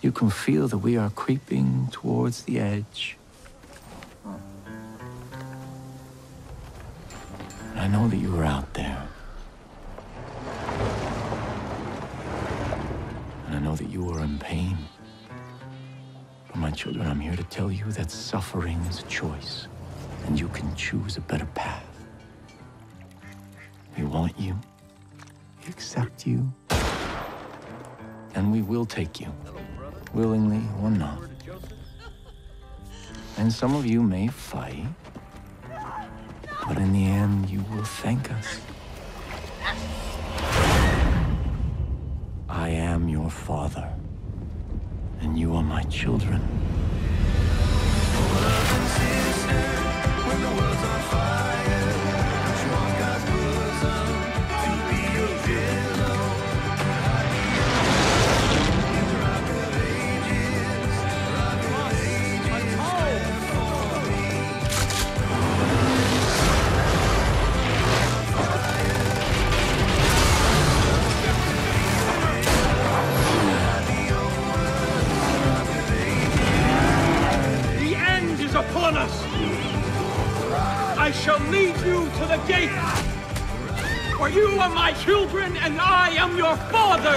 You can feel that we are creeping towards the edge. I know that you were out there. And I know that you were in pain. But my children, I'm here to tell you that suffering is a choice, and you can choose a better path. We want you, we accept you, and we will take you, willingly or not. And some of you may fight, but in the end, you will thank us. I am your father, and you are my children. For you are my children, and I am your father!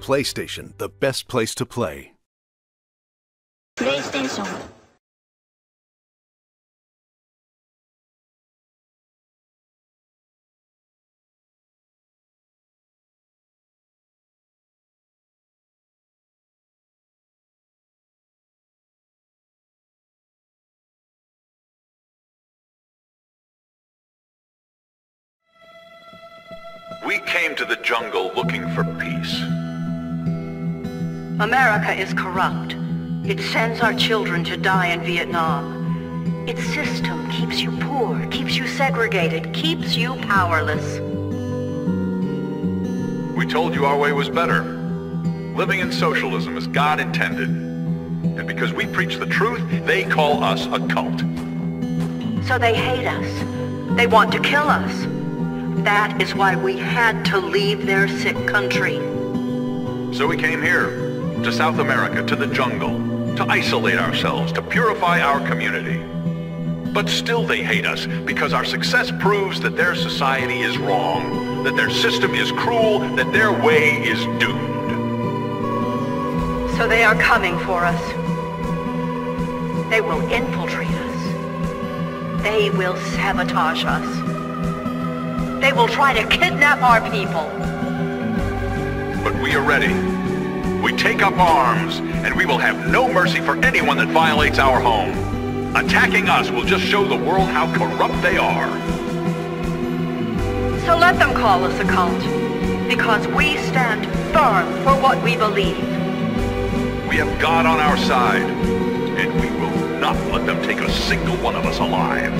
PlayStation, the best place to play. プ We came to the jungle looking for peace. America is corrupt. It sends our children to die in Vietnam. Its system keeps you poor, keeps you segregated, keeps you powerless. We told you our way was better. Living in socialism as God intended. And because we preach the truth, they call us a cult. So they hate us. They want to kill us. That is why we had to leave their sick country. So we came here, to South America, to the jungle, to isolate ourselves, to purify our community. But still they hate us because our success proves that their society is wrong, that their system is cruel, that their way is doomed. So they are coming for us. They will infiltrate us. They will sabotage us. They will try to kidnap our people. But we are ready. We take up arms, and we will have no mercy for anyone that violates our home. Attacking us will just show the world how corrupt they are. So let them call us a cult. Because we stand firm for what we believe. We have God on our side, and we will not let them take a single one of us alive.